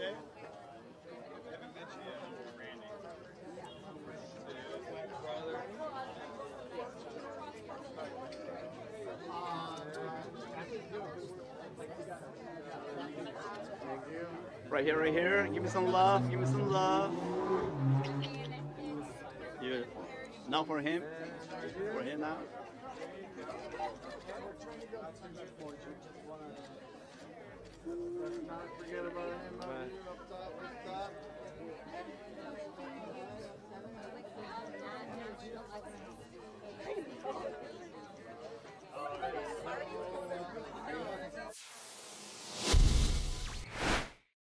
I haven't met you yet. Randy. My brother. Right here, right here. Give me some love. Give me some love. Yeah. Now for him. For him now. Let's not forget about him.